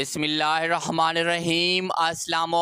बिसमीम अस्सलाम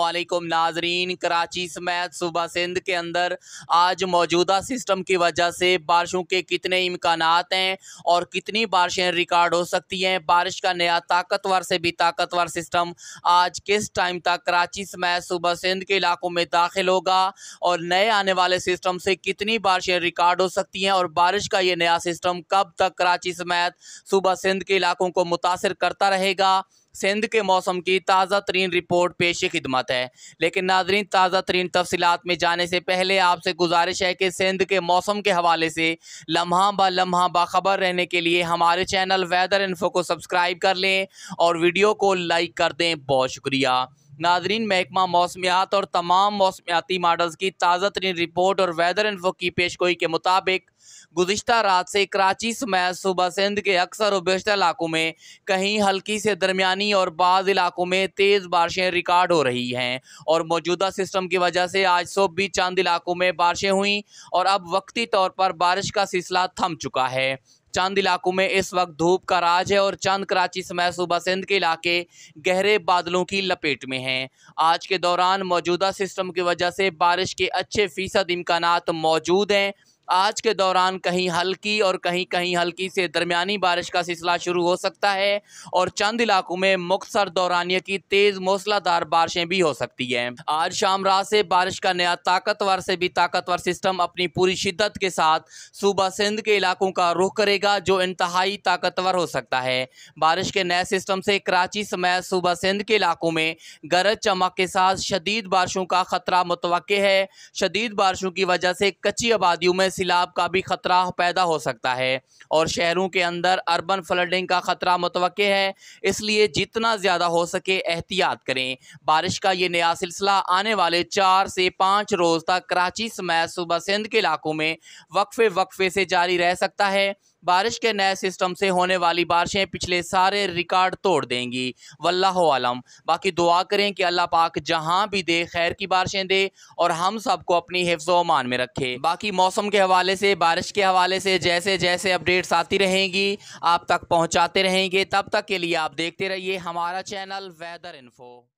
नाजरीन, कराची समेत सुबह सिंध के अंदर आज मौजूदा सिस्टम की वजह से बारिशों के कितने इम्कान हैं और कितनी बारिशें रिकॉर्ड हो सकती हैं? बारिश का नया ताकतवर से भी ताकतवर सिस्टम आज किस टाइम तक कराची समेत सुबह सिंध के इलाकों में दाखिल होगा? और नए आने वाले सिस्टम से कितनी बारिशें रिकॉर्ड हो सकती हैं? और बारिश का ये नया सिस्टम कब तक कराची समेत सुबह सिंध के इलाकों को मुतासर करता रहेगा? सिंध के मौसम की ताज़ा तरीन रिपोर्ट पेश खिदमत है। लेकिन नाजरीन, ताज़ा तरीन तफसीत में जाने से पहले आपसे गुजारिश है कि सिंध के मौसम के हवाले से लम्हा ब लम्हा बाखबर रहने के लिए हमारे चैनल वेदर इन्फो को सब्सक्राइब कर लें और वीडियो को लाइक कर दें। बहुत शुक्रिया। नाजरीन, महकमा मौसमियात और तमाम मौसमियाती मॉडल्स की ताज़ा तरीन रिपोर्ट और वेदर इन्फो की पेशगोई के मुताबिक गुजशत रात से कराची समेत सुबह सिंध के अक्सर और बेशतर इलाकों में कहीं हल्की से दरमियानी और बाज़ इलाकों में तेज़ बारिशें रिकॉर्ड हो रही हैं और मौजूदा सिस्टम की वजह से आज सुबह भी चंद इलाकों में बारिशें हुई और अब वक्ती तौर पर बारिश का सिलसिला थम चुका है। चंद इलाकों में इस वक्त धूप का राज है और चंद कराची समय सुबह सिंध के इलाके गहरे बादलों की लपेट में हैं। आज के दौरान मौजूदा सिस्टम की वजह से बारिश के अच्छे फ़ीसद इम्कान मौजूद हैं। आज के दौरान कहीं हल्की और कहीं कहीं हल्की से दरमियानी बारिश का सिलसिला शुरू हो सकता है और चंद इलाकों में मुख्तर दौरानिया की तेज़ मौसलाधार बारिशें भी हो सकती हैं। आज शाम रात से बारिश का नया ताकतवर से भी ताकतवर सिस्टम अपनी पूरी शिद्दत के साथ सूबा सिंध के इलाकों का रुख करेगा, जो इंतहाई ताकतवर हो सकता है। बारिश के नए सिस्टम से कराची समेत सूबा सिंध के इलाकों में गरज चमक के साथ शदीद बारिशों का खतरा मुतव है। शदीद बारिशों की वजह से कच्ची आबादियों में सैलाब का भी ख़तरा पैदा हो सकता है और शहरों के अंदर अर्बन फ्लडिंग का ख़तरा मुतव है, इसलिए जितना ज़्यादा हो सके एहतियात करें। बारिश का ये नया सिलसिला आने वाले चार से पाँच रोज़ तक कराची समेत सुबह सिंध के इलाकों में वक्फे वक्फे से जारी रह सकता है। बारिश के नए सिस्टम से होने वाली बारिशें पिछले सारे रिकॉर्ड तोड़ देंगी। वल्लाह आलम। बाकी दुआ करें कि अल्लाह पाक जहाँ भी दे, खैर की बारिशें दे और हम सबको अपनी हिफ्ज़ मान में रखे। बाकी मौसम के हवाले से, बारिश के हवाले से जैसे जैसे अपडेट्स आती रहेंगी, आप तक पहुँचाते रहेंगे। तब तक के लिए आप देखते रहिए हमारा चैनल वेदर इन्फो।